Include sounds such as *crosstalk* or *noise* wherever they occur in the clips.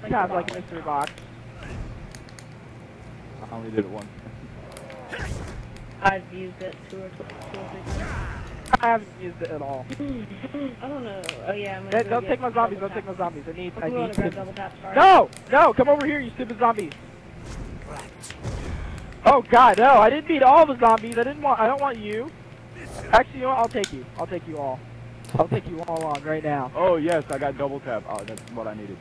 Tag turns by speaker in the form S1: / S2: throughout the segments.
S1: Just have like a mystery box.
S2: I only did it once.
S3: I've used it two or, three times.
S1: I haven't used it at all.
S3: Hmm, I don't know. Oh yeah, I'm gonna
S1: Hey,
S3: go
S1: don't
S3: get
S1: take my zombies, don't take my zombies. I need, I need
S3: to grab
S1: to...
S3: double tap.
S1: No! No! Come over here, you stupid zombies! Oh god, no! I didn't beat all the zombies. I didn't want. I don't want you. Actually, you know what? I'll take you. I'll take you all. I'll take you all on right now.
S2: Oh yes, I got double tap. Oh, that's what I needed.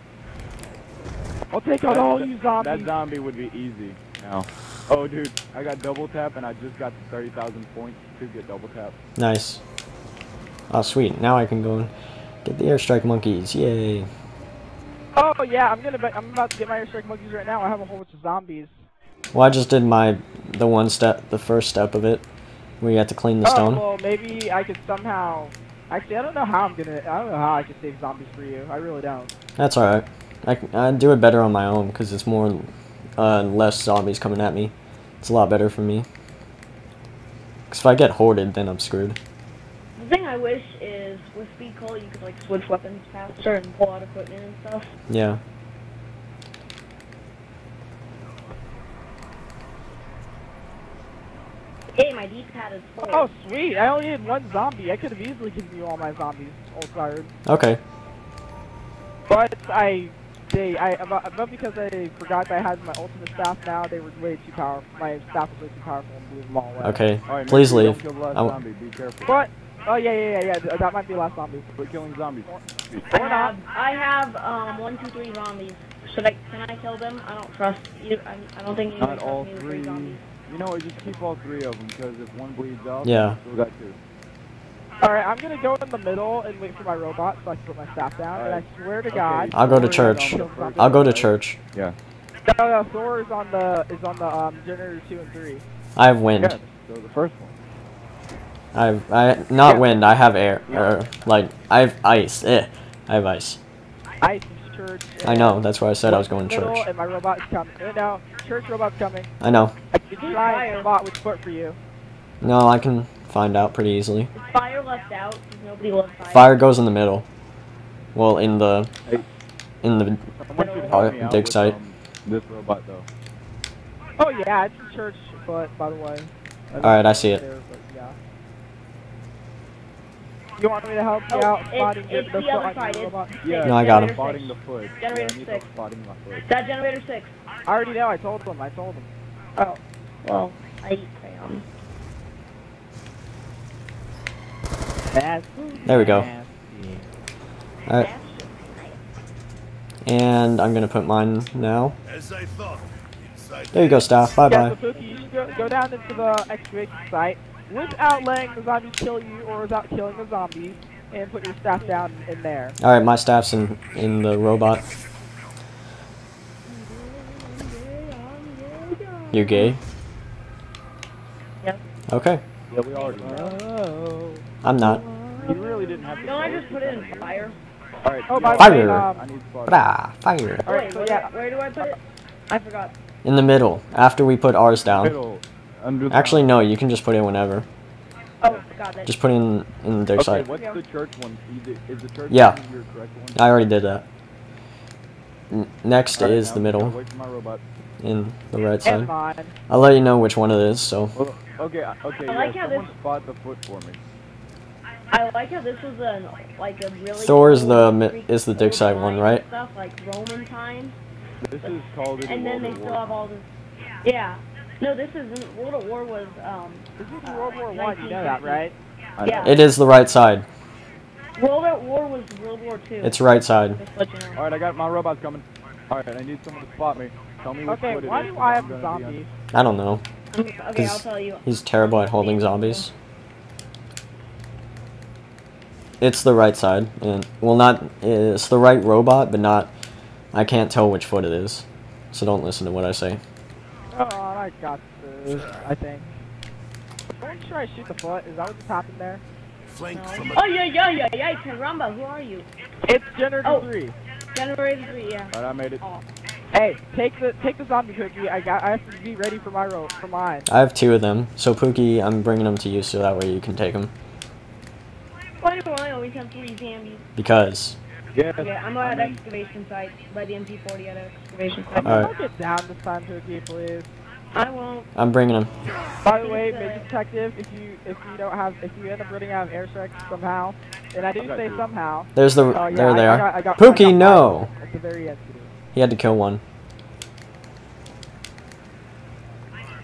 S1: I'll take out all you zombies.
S2: That zombie would be easy now. Oh dude, I got double tap and I just got to 30,000 points to get double tap.
S4: Nice. Oh, sweet. Now I can go and get the airstrike monkeys. Yay.
S1: Oh yeah, I'm gonna. I'm about to get my airstrike monkeys right now. I have a whole bunch of zombies.
S4: Well, I just did my the one step, the first step of it, where you have to clean the
S1: Oh
S4: stone.
S1: well, maybe I could somehow. Actually, I don't know how I'm gonna. I don't know how I can save zombies for you. I really don't.
S4: That's alright. I, c- I do it better on my own because it's more, uh, less zombies coming at me. It's a lot better for me. Because if I get hoarded, then I'm screwed.
S3: The thing I wish is with Speed Cola you could like switch weapons faster and pull out equipment and stuff.
S4: Yeah.
S3: Hey, my D-pad is full.
S1: Oh sweet! I only need one zombie. I could have easily given you all my zombies, old tired.
S4: Okay.
S1: But I, they, I, but but because I forgot that I had my ultimate staff now, they were way too powerful. My staff was way too powerful and blew them all away.
S4: Okay.
S2: Alright,
S4: Please
S2: make sure you
S4: leave.
S2: Don't kill the last zombie. Be careful.
S1: What? Oh yeah, yeah, yeah, yeah. That might be the last zombie.
S2: Quit killing zombies.
S3: I
S1: Or not.
S3: have, I have um one, two, three zombies. Should I? Can I kill them? I don't trust you. I, I don't think you
S2: Not
S3: trust
S2: all
S3: me with
S2: three.
S3: zombies.
S2: You know what? Just keep all three of them because if one bleeds out,
S4: Yeah.
S2: you still got two.
S1: All right, I'm gonna go in the middle and wait for my robot so I can put my staff down. And I swear to
S2: Okay.
S1: God,
S4: I'll go to church.
S2: on the first
S4: I'll go to church.
S2: Yeah.
S1: no, no, Thor is on the is on the um generator two and three.
S4: I have wind.
S2: Yeah. So the first one.
S4: I have, I, not
S1: Yeah.
S4: wind, I have air.
S1: Yeah.
S4: Or, like, I have ice. Eh. I have ice.
S1: Ice is church.
S4: I know, that's why I said I was going to church.
S1: And my robot is coming. Uh, No, church robot's coming.
S4: I know.
S1: I can try a robot with foot for you.
S4: No, I can find out pretty easily.
S3: Is fire left out? Nobody love fire?
S4: Fire goes in the middle. Well, in the, in the,
S2: Someone should
S4: Uh,
S2: help me out
S4: dig site.
S2: um, this robot though.
S1: Oh yeah, it's a church foot, by the way.
S4: Alright, I see it.
S1: there, but yeah. You want me to help you
S3: Oh,
S1: out
S3: it's-
S1: spotting
S3: it's
S1: the
S3: the
S1: foot
S3: other side,
S1: robot?
S2: Yeah.
S4: No, I got him.
S3: Generator
S2: Spotting the foot.
S3: Generator
S2: yeah,
S3: six.
S2: spotting my foot.
S3: That generator six.
S1: I already know. I told them. I told them.
S3: Oh, well, I eat crayon.
S1: That's
S4: There we go. alright.
S3: That's just nice.
S4: And I'm gonna put mine now.
S5: As I thought, inside
S4: There you go, staff. Bye
S1: Yeah,
S4: bye.
S1: so you go, go down into the excavation site without letting the zombies kill you or without killing the zombies and put your staff down in there.
S4: Alright, my staff's in, in the robot. You're gay?
S3: Yep.
S4: Okay.
S2: Yeah, we already know.
S1: Oh.
S4: I'm not.
S2: You really didn't have to.
S3: Don't I just put it in fire?
S2: Alright.
S1: Oh, by
S2: yeah,
S1: the way,
S4: Fire.
S1: um,
S2: I need spotting.
S4: Blah, fire.
S1: Alright, so yeah.
S3: where do I put it? I forgot.
S4: In the middle, after we put ours down.
S2: Middle. Under the
S4: Actually, no, you can just put it whenever.
S3: Oh, forgot that.
S4: Just put it in, in the dig
S2: Okay,
S4: site.
S2: what's the church one? Is, it, is the church
S4: Yeah.
S2: one your correct one?
S4: I already did that. N- next
S2: Alright,
S4: is the middle,
S2: gonna my robot.
S4: in the right
S1: And
S4: side.
S1: mine.
S4: I'll let you know which one it is, so.
S2: Well, okay, okay.
S3: I like
S2: yeah,
S3: how
S2: someone
S3: this-
S2: spot the foot for me.
S3: I like how this was a like a really.
S4: Thor is the
S3: old
S4: mi- is the dig
S3: old
S4: site one, right?
S3: Stuff like Roman times,
S2: This is called
S3: and then they still have all this. Yeah. No, this isn't. World at War was um.
S1: This is
S3: uh,
S1: World War One. You know that, right?
S3: Yeah.
S4: It is the right side.
S3: World at War was World War Two.
S4: It's right side.
S3: Just let you know.
S2: Alright, I got my robot's coming. Alright, I need someone to spot me. Tell me which
S1: Okay,
S2: foot it
S1: why
S2: is,
S1: do
S2: 'cause
S1: I have a
S2: gonna?
S4: I don't know.
S3: Okay, I'll
S4: 'Cause
S3: tell you.
S4: He's terrible at holding zombies. It's the right side, and well, not it's the right robot, but not. I can't tell which foot it is, so don't listen to what I say.
S1: Oh, I got this. I think. Don't try to shoot the foot. Is that what's happened there?
S5: flanked from a
S3: Oh yeah, yeah, yeah, yeah. Caramba, who are you?
S1: It's generator
S3: Oh.
S1: three.
S3: Generator three, yeah.
S2: Alright, I made it.
S3: Oh.
S1: Hey, take the take the zombie cookie. I got. I have to be ready for my ro for mine.
S4: I have two of them, so Pookie, I'm bringing them to you so that way you can take them.
S3: Why always have three zombies?
S4: Because
S2: Yes.
S3: Okay, I'm
S2: I
S3: at
S2: mean,
S3: excavation site by the MP40 at excavation site.
S4: Alright.
S1: I'll get down this time, Cookie, please.
S3: I won't.
S4: I'm bringing him.
S1: By the way,
S3: Please,
S1: Major Detective, if you if you don't have if you end up running out of airstrikes somehow, and I do say
S2: dude.
S1: somehow.
S4: There's the.
S1: Oh yeah,
S4: there
S1: I,
S4: they
S1: I
S4: are.
S1: got, I got,
S4: Pookie,
S1: I got
S4: no.
S1: At the very end.
S4: He had to kill one.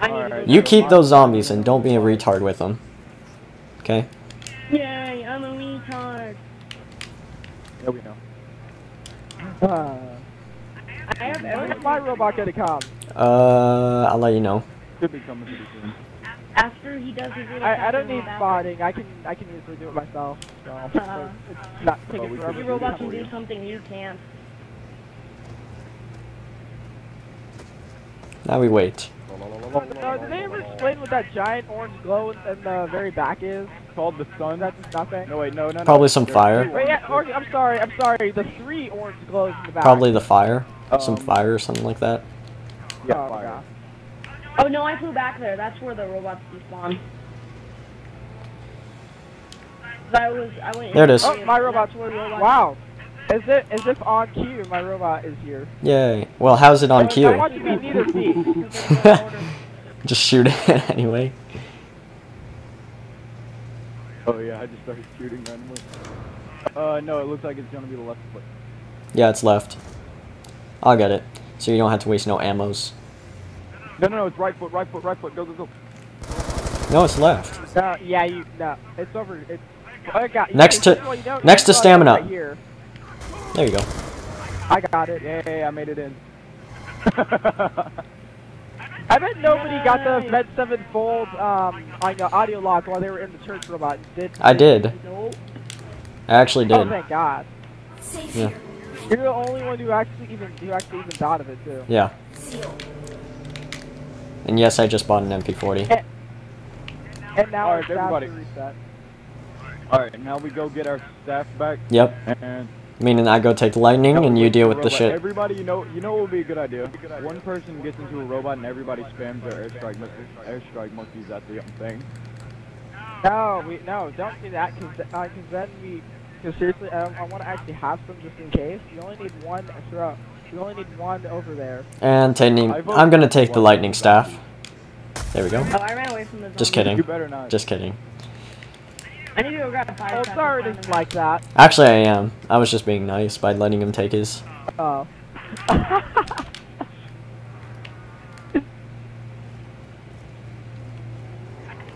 S3: I need to
S2: Alright.
S3: go
S4: You keep those zombies and don't be a retard with them. Okay?
S3: Yay, I'm a retard.
S2: Yeah, we know.
S1: Uh,
S3: I have
S1: when's
S3: every
S1: my robot gonna come?
S4: Uh, I'll let you know.
S2: Should be coming pretty soon.
S3: after he does his little
S1: I, I don't need spotting. I can I can easily do it myself. So
S3: Uh-huh.
S1: it's not taking
S2: we
S1: forever.
S3: Your robot can do
S2: you.
S3: something you can't.
S4: Now we wait.
S1: No, did they ever explain what that giant orange glow in, in the very back is?
S2: Called the sun.
S1: Is that nothing?
S2: No wait, no, no, no.
S4: Probably some fire.
S1: Wait, yeah,
S2: ones.
S1: or, I'm sorry, I'm sorry. The three orange glows in the back.
S4: Probably the fire. Some
S2: Um,
S4: fire or something like that.
S2: Yeah,
S1: Oh,
S2: fire.
S3: Oh no, I flew back there. That's where the robots despawn. 'Cause I was, I went.
S4: There it
S3: in
S4: is.
S3: the
S1: Oh, my robot's
S3: that's where the robots-
S1: Wow. As if, as if on cue, my robot is here.
S4: Yay. Well, how's it on
S1: I
S4: cue?
S1: want to be neither seat.
S3: Because there's no order.
S4: Just shoot it *laughs* anyway.
S2: Oh yeah, I just started shooting randomly. Uh, no, it looks like it's gonna be the left foot.
S4: Yeah, it's left. I'll get it. So you don't have to waste no ammos.
S2: No, no, no, it's right foot, right foot, right foot. Go, go, go.
S4: No, it's left.
S1: No, yeah, you no. It's over. It's. I got
S4: Next to-
S1: well, you don't-
S4: next to
S1: well, I got it
S4: stamina.
S1: Right here.
S4: There you go.
S1: I got it.
S2: Yay, I made it in. *laughs*
S1: I bet nobody got the Med Seven Fold um on the audio log while they were in the church robot. Did
S4: I did.
S3: Nope.
S4: I actually did.
S1: Oh,
S4: did.
S1: thank God.
S4: Yeah.
S1: You're the only one who actually even who actually even thought of it too.
S4: Yeah. And yes, I just bought an MP40.
S1: And now
S2: Alright,
S1: our
S2: everybody.
S1: reset.
S2: Alright, now we go get our staff back
S4: Yep.
S2: and
S4: Meaning I go take the lightning and you deal with the shit.
S2: Everybody, you know, you know what would be a good idea? One person gets into a robot and everybody spams their airstrike missiles, airstrike monkeys at the um, thing.
S1: No, we no, don't do that because uh, cause then we. Because seriously, I, I want to actually have some just in case. You only need one throw. You only need one over there.
S4: And taking,
S2: I vote
S4: I'm gonna take the lightning staff. There we go.
S3: Oh, I ran away from the.
S4: Just kidding.
S2: You better not.
S4: Just kidding.
S3: I need to go grab a fire.
S1: Oh, sorry,
S3: and
S1: it's like that.
S4: Actually, I am. I was just being nice by letting him take his.
S1: Oh. *laughs*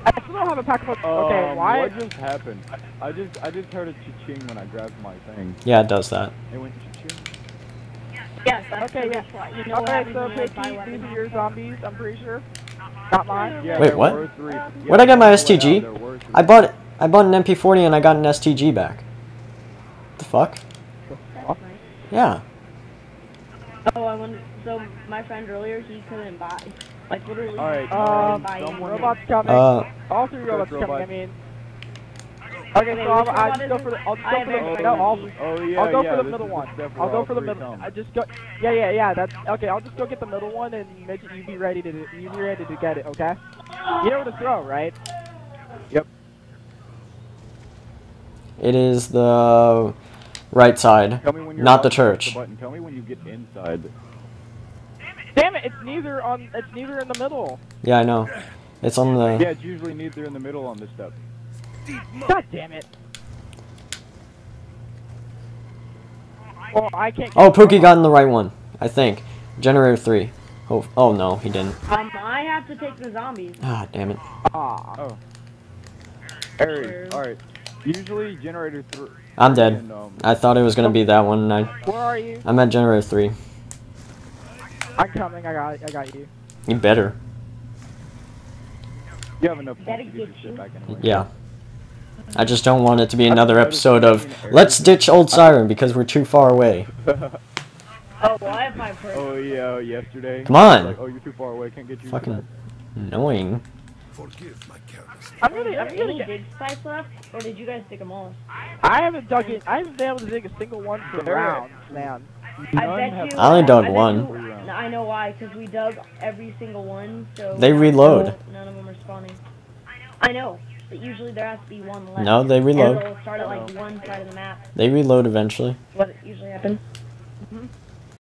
S1: I still don't have a pack of. Okay,
S2: Um,
S1: why?
S2: What just happened? I, I just I just heard a cha-ching when I grabbed my thing.
S4: Yeah, it does that.
S2: It went cha-ching.
S3: Yes, that's
S1: Okay,
S3: the
S1: yeah.
S3: reason You know
S1: Okay, so
S3: when I buy
S1: Picky,
S3: weapons?
S1: these are your zombies. I'm pretty sure. Not mine.
S2: Yeah,
S4: Wait, what?
S2: were
S4: Where'd I get my
S2: on the way out,
S4: STG?
S2: there were three.
S4: I bought I bought an MP40 and I got an STG back. The fuck?
S3: Nice.
S4: Yeah.
S3: Oh, I wonder. So my friend earlier, he couldn't buy. Like literally.
S2: Alright,
S1: Um,
S3: buy
S2: someone-
S1: Robots coming.
S4: Uh,
S1: all three robots
S2: robot.
S1: coming. I mean. Okay,
S3: Okay,
S1: so I'll, I'll just go for the. I'll just go for the.
S3: every
S1: No,
S3: robot.
S1: all.
S2: Oh yeah,
S1: I'll go
S2: yeah,
S1: for the middle one. I'll go for the middle.
S2: come.
S1: I just go. Yeah, yeah, yeah. That's okay. I'll just go get the middle one and make it. You be ready to. You be ready to get it. Okay. You know where to throw, right?
S4: It is the right side.
S2: Tell me when you're
S4: Not the
S2: to push
S4: church.
S2: button. Tell me when you get inside.
S1: Damn it! It's neither on. It's neither in the middle.
S4: Yeah, I know. It's on the.
S2: Yeah, it's usually neither in the middle on this step.
S1: God damn it. Well, I can't.
S4: Oh, Pookie got in the right one. I think. Generator three. Oh, oh no, he didn't.
S3: Um, I have to take the zombies.
S4: Ah, damn it.
S1: Ah.
S2: Oh. Alright, alright. Usually generator three.
S4: I'm dead.
S2: And, um,
S4: I thought it was gonna be that one. And I,
S1: Where are you?
S4: I'm at generator three.
S1: I'm coming. I got. I got you.
S4: You better.
S2: you have enough points to get your shit back anyway.
S4: Yeah. I just don't want it to be another episode of let's ditch old siren because we're too far away. *laughs*
S3: Oh, well, I have my first.
S2: oh yeah, yesterday.
S4: Come on.
S2: Like, oh, you're too far away. Can't get you.
S4: Fucking annoying.
S5: Forgive my carelessness.
S1: I'm really. I'm gonna
S3: any dig sites left, or did you guys dig them all?
S1: I haven't dug it. I haven't been able to dig a single one for rounds, man.
S3: I bet you.
S4: I only dug
S3: bet
S4: one.
S3: you- I know why, because we dug every single one, so.
S4: They reload.
S3: None of them are spawning. I know. but usually there has to be one left.
S4: No, they reload.
S3: it'll start at like one side of the map.
S4: They reload eventually.
S3: What usually happens.
S1: Mhm.